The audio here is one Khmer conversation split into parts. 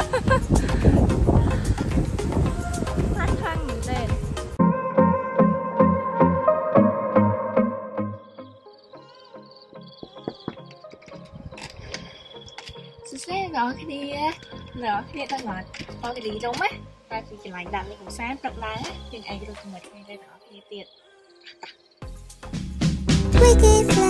សួស្តីបងប្អូនគ្នាបងប្អូនគ្នាដល់មកបងកាលីរំណាតែពីកន្លែងដាក់លេខកំសាន្តព្រឹកឡើងយើងឯងរត់ជាមួយគ្នាទៅបងប្អូនគ្នាទៀត Wicked flag.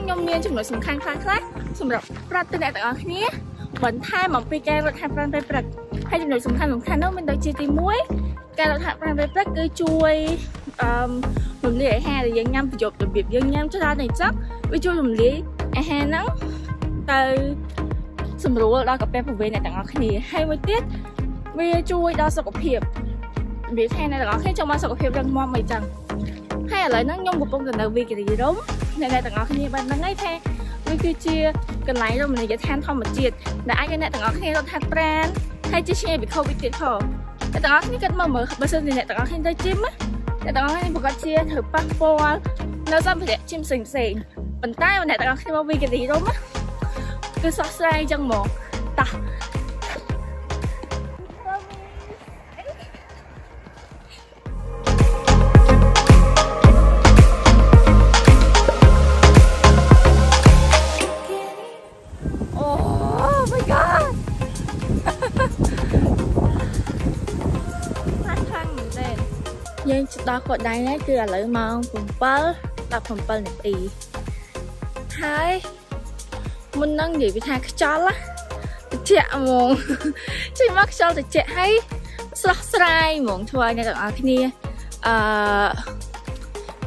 ខ្ញុំមានចំណុចសំខាន់ខ្លះខ្លះសម្រាប់ប្រាប់ទៅអ្នកទាំងអស់គ្នាបន្ថែមអំពីការរត់ហាត់ប្រាណពេលព្រឹកហើយចំណុចសំខាន់សំខាន់នោះមានដូចជាទី1ការរត់ហាត់ប្រាណពេលព្រឹកគឺជួយអឺរំលាយអាហារដែលយើងញ៉ាំប្រយោគរបៀបយើងញ៉ាំច្រើនអញ្ចឹងវាជួយរំលាយអាហារហ្នឹងទៅសម្រួលដល់កាពះពោះវេអ្នកទាំងអស់គ្នាហើយមួយទៀតវាជួយដល់សុខភាពនិយាយថាអ្នកទាំងអស់គ្នាចង់បានសុខភាពរឹងមាំអីចឹងហើយឥឡូវហ្នឹងខ្ញុំកំពុងទៅនៅវីគរីរំ អ្នកដែលទាំងអស់គ្នាបានដឹងហើយថាវាគឺជាកន្លែងរមណីយដ្ឋានធម្មជាតិដែលអាចឲ្យអ្នកទាំងអស់គ្នារត់ហាត់ប្រាណហើយជាឆ្ងាយពី COVID ទៀតផងអ្នកទាំងអស់គ្នាគិតមើលមើលបើសិនជាអ្នកទាំងអស់គ្នាទៅជីមណាអ្នកទាំងអស់គ្នាប្រកាសជាត្រូវប៉ះពាល់នៅសម្ភារៈជីមផ្សេងផ្សេងប៉ុន្តែអ្នកទាំងអស់គ្នាមកវីគរីរំណាគឺសោះស្រាយអញ្ចឹងហ្មងតោះ យើងជិតដល់គាត់ដៃហើយគឺឥឡូវម៉ោង7 17នាទីហើយមុននឹងនិយាយពីថាខ្យល់ណាត្រជាក់ហ្មងចេញមកខ្យល់ត្រជាក់ហើយស្រស់ស្រាយហ្មងធ្វើឲ្យអ្នកទាំងអស់គ្នាអឺ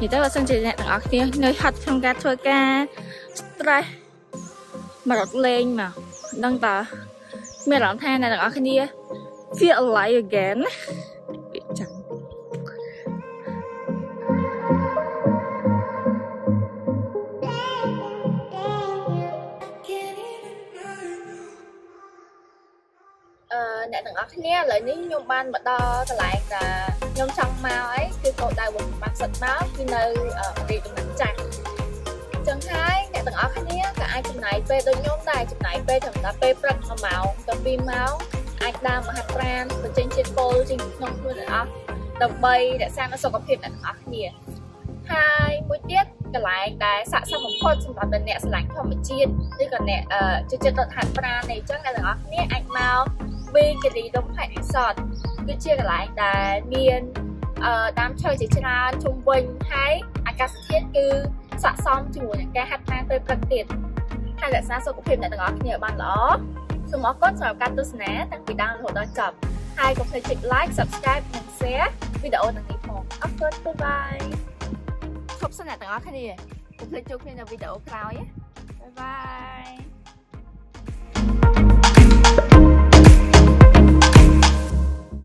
និយាយទៅបើសិនជាអ្នកទាំងអស់គ្នានៅហត់ក្នុងការធ្វើការ stress មករត់លេងមកដឹងតើមានអារម្មណ៍ថាអ្នកទាំងអស់គ្នា feel alive again ទាំងអស់គ្នាឥឡូវនេះខ្ញុំបានមកដល់កន្លែងដែលខ្ញុំចង់មកអីគឺកោដដៅរបស់ខ្ញុំបានសិតមកគឺនៅរីតំណែងចាស់ចឹងហើយអ្នកទាំងអស់គ្នាក៏អាចចំណាយពេលដូចខ្ញុំដែរចំណាយពេលត្រឹមតែពេលព្រឹក1ម៉ោងទៅ2ម៉ោងអាចដើរមហាត់ប្រាណបញ្ចេញជាតិពុលចេញពីក្នុងខ្លួនទាំងអស់ដើម្បីរក្សានូវសុខភាពអ្នកទាំងអស់គ្នាហើយមួយទៀតកន្លែងដែលស័ក្តិសមបំផុតសម្រាប់អ្នកស្រឡាញ់ធម្មជាតិឬក៏អ្នកចូលចិត្តរត់ហាត់ប្រាណនេះអញ្ចឹងអ្នកទាំងអស់គ្នាអាចមក វីគិរីដុំផែនរីសតគឺជាកន្លែងដែលមានអឺដើមឈើជាច្រើនជុំវិញហើយអាកាសធាតុគឺស័ក្តិសមជាមួយនឹងការហាត់ប្រាណពេលព្រឹកទៀតហើយរក្សាសុខភាពអ្នកទាំងអស់គ្នាឲ្យបានល្អសូមអរគុណសម្រាប់ការទស្សនាតាំងពីដើមរហូតដល់ចប់ហើយកុំភ្លេចចុច like subscribe និង share វីដេអូទាំងនេះផងអរគុណបាយបាយឈប់សិនអ្នកទាំងអស់គ្នាកុំភ្លេចជួបគ្នានៅវីដេអូក្រោយណា